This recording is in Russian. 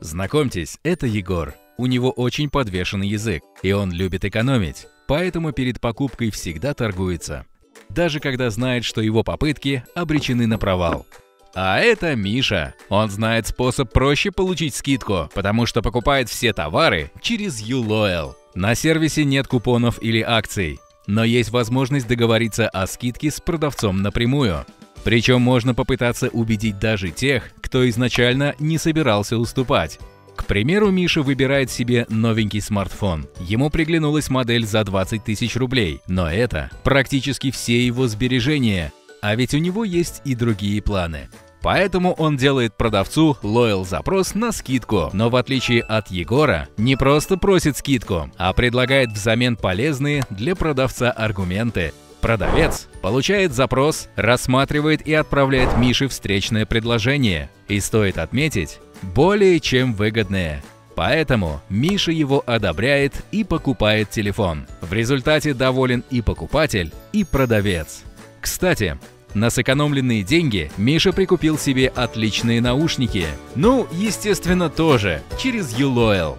Знакомьтесь, это Егор. У него очень подвешенный язык, и он любит экономить, поэтому перед покупкой всегда торгуется. Даже когда знает, что его попытки обречены на провал. А это Миша. Он знает способ проще получить скидку, потому что покупает все товары через YouLoyal. На сервисе нет купонов или акций, но есть возможность договориться о скидке с продавцом напрямую. Причем можно попытаться убедить даже тех, кто изначально не собирался уступать. К примеру, Миша выбирает себе новенький смартфон. Ему приглянулась модель за 20 тысяч рублей, но это практически все его сбережения. А ведь у него есть и другие планы. Поэтому он делает продавцу лоял запрос на скидку, но в отличие от Егора, не просто просит скидку, а предлагает взамен полезные для продавца аргументы. Продавец получает запрос, рассматривает и отправляет Мише встречное предложение. И стоит отметить, более чем выгодное. Поэтому Миша его одобряет и покупает телефон. В результате доволен и покупатель, и продавец. Кстати, на сэкономленные деньги Миша прикупил себе отличные наушники. Ну, естественно, тоже через YouLoyal.